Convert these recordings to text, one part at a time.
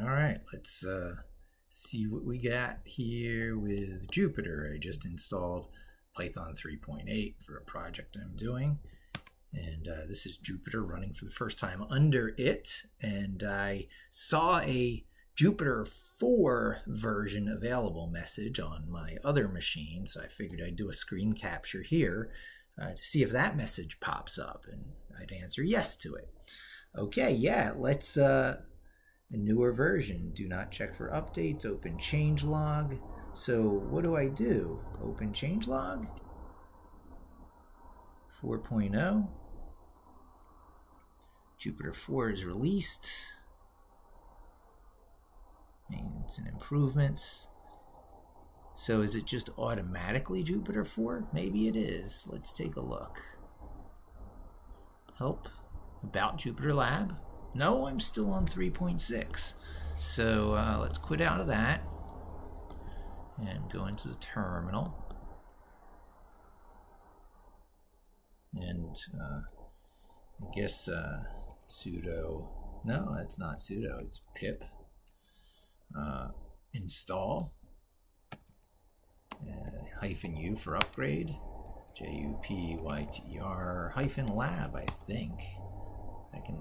All right, let's uh, see what we got here with Jupyter. I just installed Python 3.8 for a project I'm doing. And uh, this is Jupyter running for the first time under it. And I saw a Jupyter 4 version available message on my other machine. So I figured I'd do a screen capture here uh, to see if that message pops up. And I'd answer yes to it. Okay, yeah, let's uh, a newer version. Do not check for updates. Open changelog. So what do I do? Open changelog. 4.0. Jupyter 4 is released. Maintenance and improvements. So is it just automatically Jupyter 4? Maybe it is. Let's take a look. Help about Jupyter Lab. No, I'm still on 3.6. So uh, let's quit out of that and go into the terminal. And uh, I guess uh, sudo, no, that's not sudo, it's pip uh, install uh, hyphen u for upgrade, J U P Y T R hyphen lab, I think.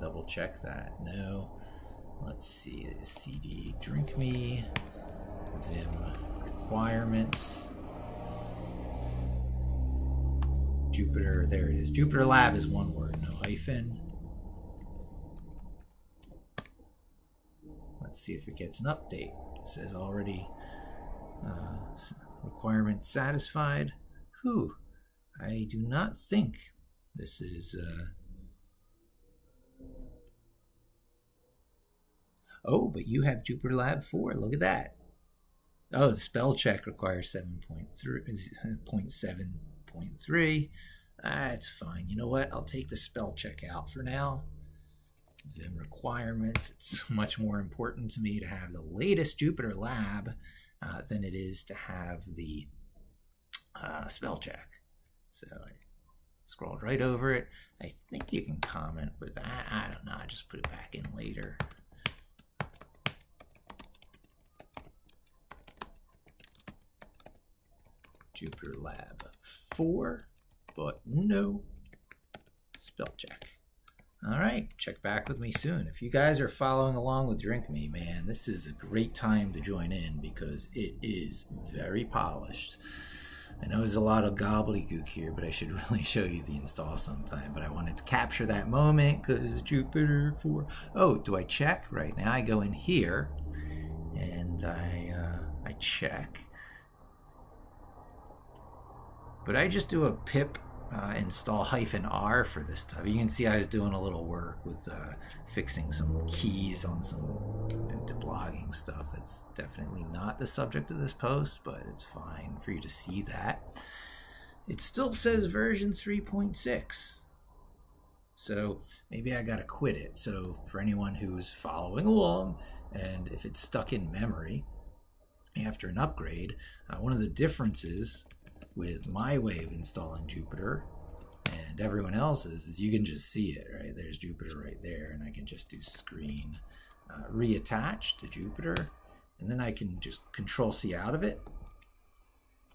Double check that. No. Let's see. CD drink me. Vim requirements. Jupyter. there it is. Jupyter Lab is one word, no hyphen. Let's see if it gets an update. It says already uh, requirements satisfied. Whew. I do not think this is uh, Oh, but you have Jupyter Lab 4. Look at that. Oh, the spell check requires 7.7.3. That's fine. You know what? I'll take the spell check out for now. Then requirements. It's much more important to me to have the latest Jupyter Lab uh, than it is to have the uh, spell check. So I scrolled right over it. I think you can comment with that. I don't know. I just put it back in later. Jupyter Lab 4, but no spell check. All right, check back with me soon. If you guys are following along with Drink Me, man, this is a great time to join in because it is very polished. I know there's a lot of gobbledygook here, but I should really show you the install sometime. But I wanted to capture that moment because Jupyter 4. Oh, do I check? Right now I go in here and I, uh, I check but I just do a pip uh, install hyphen R for this stuff. You can see I was doing a little work with uh, fixing some keys on some deblogging stuff. That's definitely not the subject of this post, but it's fine for you to see that. It still says version 3.6. So maybe I got to quit it. So for anyone who's following along, and if it's stuck in memory after an upgrade, uh, one of the differences with my way of installing Jupyter and everyone else's is you can just see it, right? There's Jupyter right there, and I can just do screen uh, reattach to Jupyter, and then I can just control C out of it.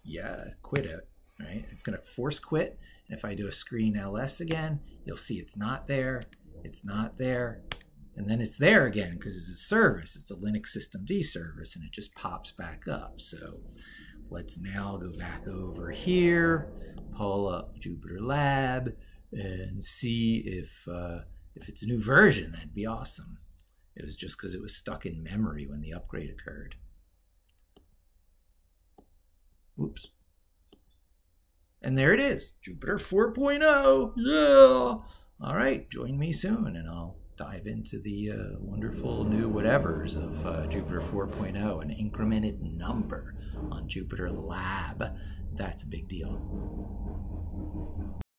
Yeah, quit it, right? It's to force quit, and if I do a screen ls again, you'll see it's not there, it's not there, and then it's there again because it's a service. It's a Linux systemd service, and it just pops back up. So Let's now go back over here, pull up Jupyter Lab, and see if uh, if it's a new version. That'd be awesome. It was just because it was stuck in memory when the upgrade occurred. Whoops. And there it is, Jupyter 4.0. Yeah. All right, join me soon, and I'll dive into the uh, wonderful new whatevers of uh, Jupyter 4.0, an incremented number on Jupyter Lab. That's a big deal.